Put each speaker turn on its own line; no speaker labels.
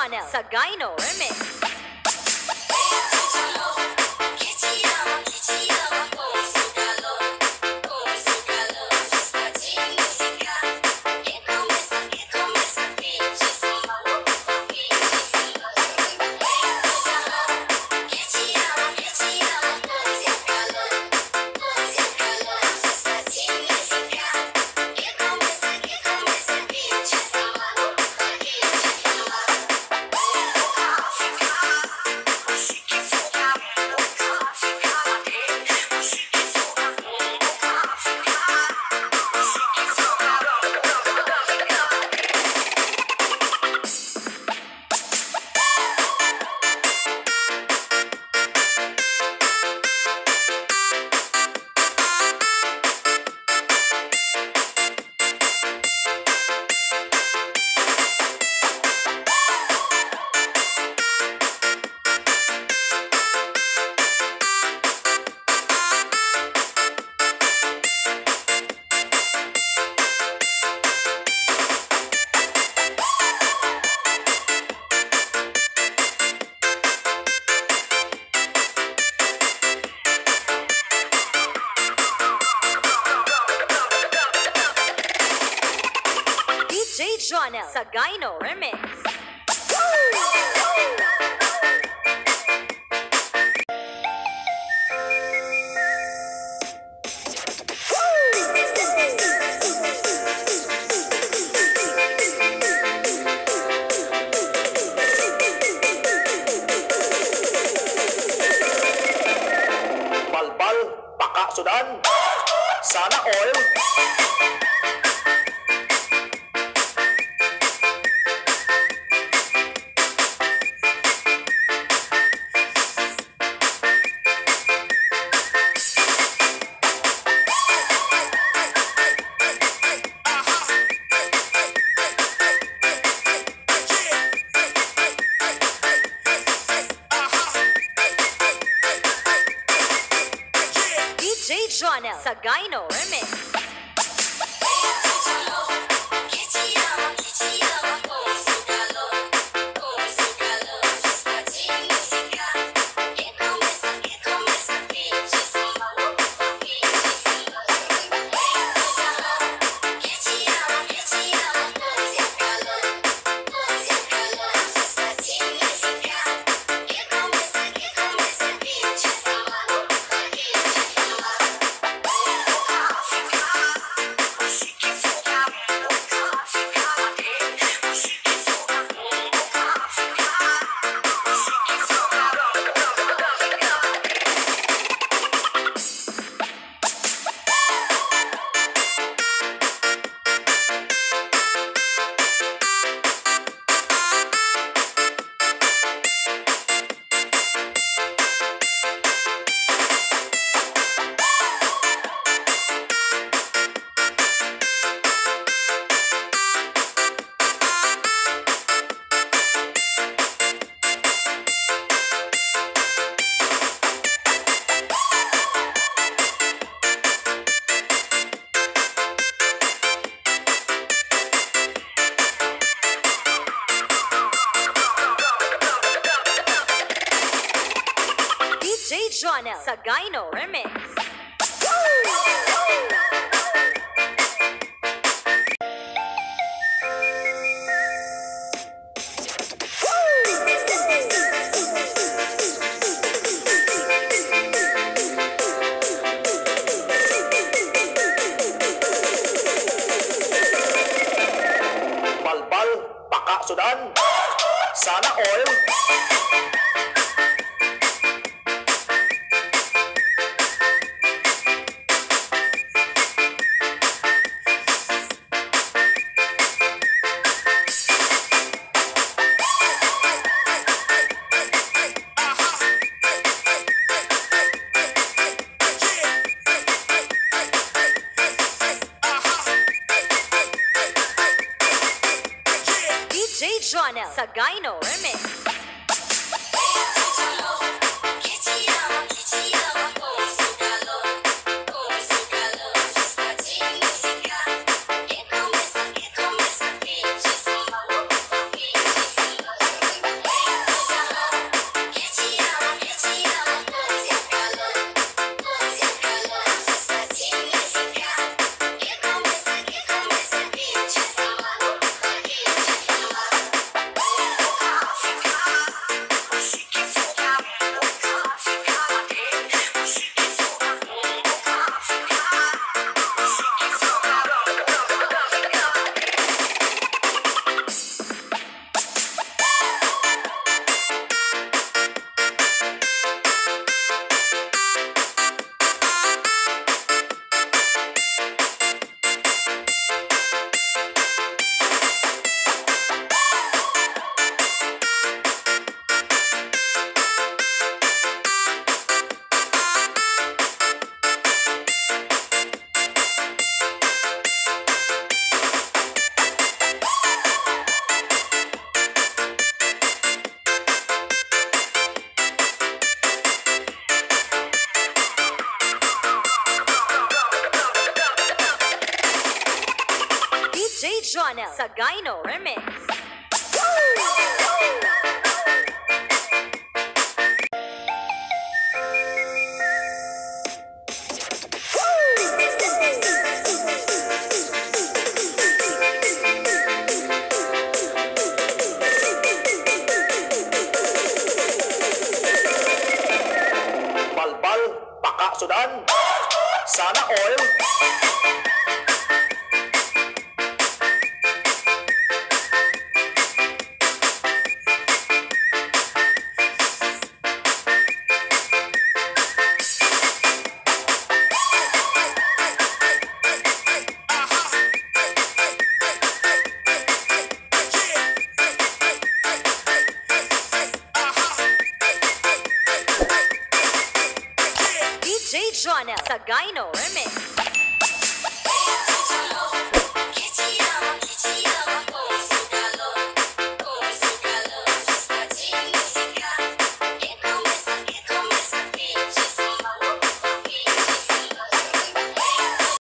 Ronel sa Gyno Remix. Jonel sa Gyno Remix.
Balbal,
Sa Gyno Remix. Jonel sa Remix.
Balbal, Paka, Sudan. Sana all.
Sa Gyno Remix. Jonel Sagayno Remix.
Balbal, paka, sudan. Sana all.
DJ Jonel Sagayno Remix.